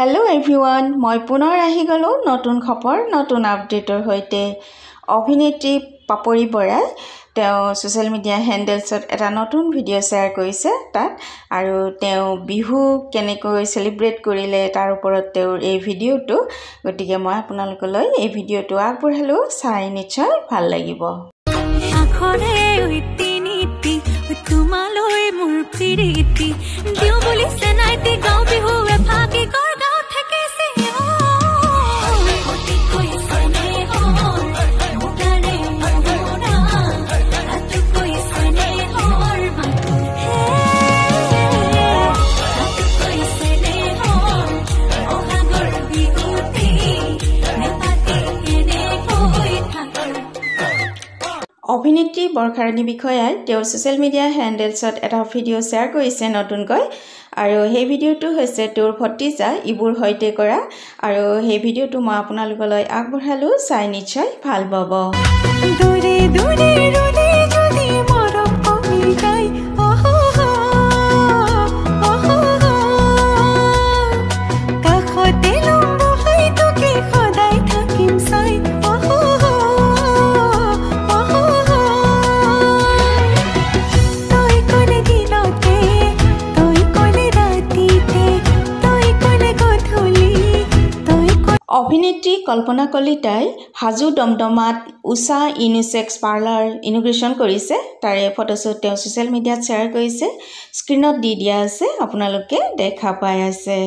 Hello everyone মই পুনৰ আহি গ'লোঁ নতুন খবৰ নতুন আপডেটৰ সৈতে। অভিনেত্ৰী পাপৰি বৰাই তেওঁ ছ'চিয়েল মিডিয়া হেণ্ডেলছত এটা নতুন ভিডিঅ' শ্বেয়াৰ কৰিছে তাত আৰু তেওঁ বিহু কেনেকৈ চেলিব্ৰেট কৰিলে তাৰ ওপৰত তেওঁৰ এই ভিডিঅ'টো গতিকে মই আপোনালোকলৈ এই ভিডিঅ'টো আগবঢ়ালোঁ চাই নিশ্চয় ভাল লাগিব। তোমালৈ মোৰ প্ৰীতি অভিনেত্ৰী বৰ্ষাৰাণী বিষয়াই তেওঁ ছ'চিয়েল মিডিয়া হেণ্ডেলছত এটা ভিডিঅ' শ্বেয়াৰ কৰিছে নতুনকৈ। আৰু সেই ভিডিঅ'টো হৈছে তেওঁৰ ভতিজা ইবোৰ সৈতে কৰা। আৰু সেই ভিডিঅ'টো মই আপোনালোকলৈ আগবঢ়ালোঁ। চাই নিশ্চয় ভাল পাব। অভিনেত্ৰী কল্পনা কলিতাই হাজো দমদমাত উষা ইউনিচেক্স পাৰ্লাৰ ইনগ্ৰেশ্যন কৰিছে। তাৰে ফটোশ্বুট তেওঁ ছ'চিয়েল মিডিয়াত শ্বেয়াৰ কৰিছে। স্ক্ৰীণত দি দিয়া আছে। আপোনালোকে দেখা পাই আছে।